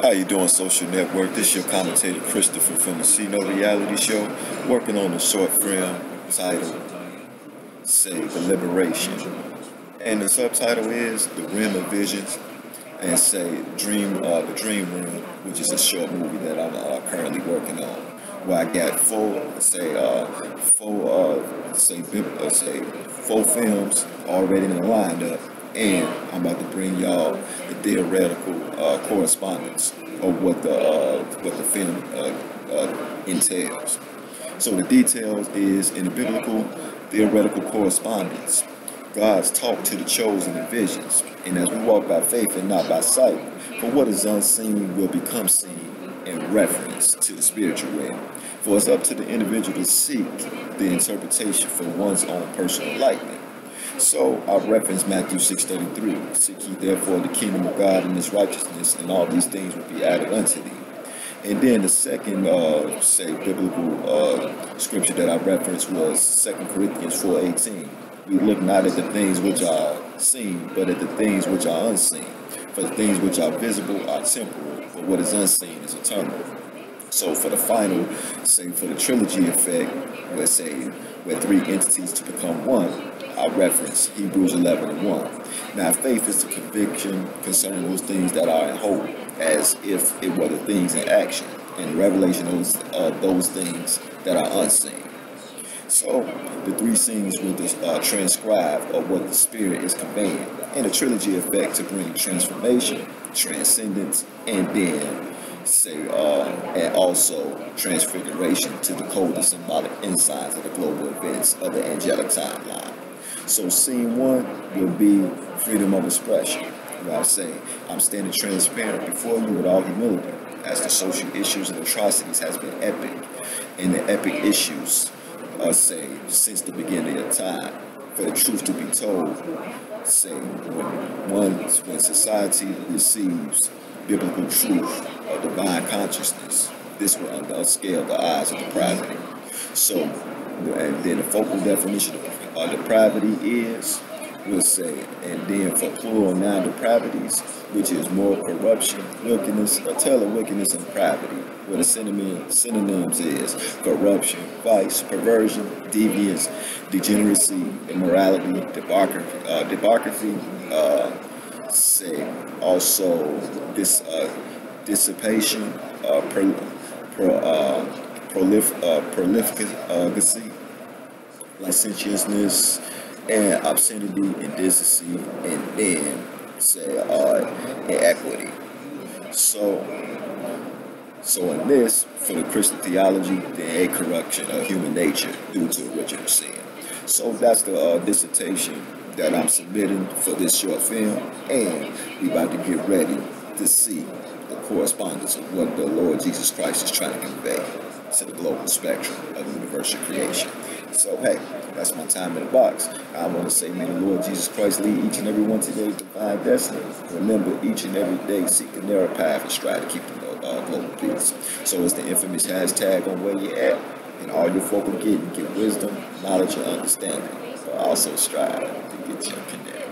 How you doing, social network? This your commentator Christopher from the See No Reality Show, working on a short film titled "Say the Liberation," and the subtitle is "The Rim of Visions," and say "Dream," uh, the Dream Room, which is a short movie that I'm uh, currently working on. Where I got four, say, uh, four, uh, say, uh, say, four films already in the lineup and I'm about to bring y'all the theoretical uh, correspondence of what the uh, what the film uh, uh, entails. So the details is in the biblical theoretical correspondence. God's talk to the chosen in visions, and as we walk by faith and not by sight, for what is unseen will become seen in reference to the spiritual realm. For it's up to the individual to seek the interpretation for one's own personal enlightenment. So I reference Matthew 6.33. Seek ye therefore the kingdom of God and his righteousness, and all these things will be added unto thee. And then the second, uh, say, biblical uh, scripture that I referenced was 2 Corinthians 4.18. We look not at the things which are seen, but at the things which are unseen. For the things which are visible are temporal, but what is unseen is eternal. So for the final, say for the trilogy effect, let's say where three entities to become one, I reference Hebrews 11 and 1. Now, faith is the conviction concerning those things that are in hope, as if it were the things in action, and revelation those uh, those things that are unseen. So, the three scenes will uh, transcribe of what the Spirit is conveying, and the trilogy effect to bring transformation, transcendence, and then say, uh, and also transfiguration to the code and symbolic insights of the global events of the angelic timeline. So scene one will be freedom of expression. Where I say, I'm standing transparent before you with all humility, as the social issues and atrocities has been epic, and the epic issues are say since the beginning of time. For the truth to be told, say when one when society receives biblical truth or divine consciousness, this will unscale the eyes of the president. So, and then the focal definition of uh, depravity is, we'll say, and then for plural noun depravities, which is moral corruption, wickedness, or tell of wickedness and depravity, where the synonym, synonyms is. Corruption, vice, perversion, deviance, degeneracy, immorality, uh, debauchery uh, say also this uh, dissipation, uh, pro, pro, uh, prolif, uh, prolificacy, licentiousness, and obscenity, indecency, and then say uh, inequity. So, so in this, for the Christian theology, there a corruption of human nature due to original sin. So that's the uh, dissertation that I'm submitting for this short film, and we about to get ready to see the correspondence of what the Lord Jesus Christ is trying to convey to the global spectrum of universal creation. So, hey, that's my time in the box. I want to say, may the Lord Jesus Christ lead each and every one to divine destiny. Remember, each and every day, seek the narrow path and strive to keep the uh, global peace. So, it's the infamous hashtag on where you're at. And all your folk will get, get wisdom, knowledge, and understanding. But also strive to get your connect.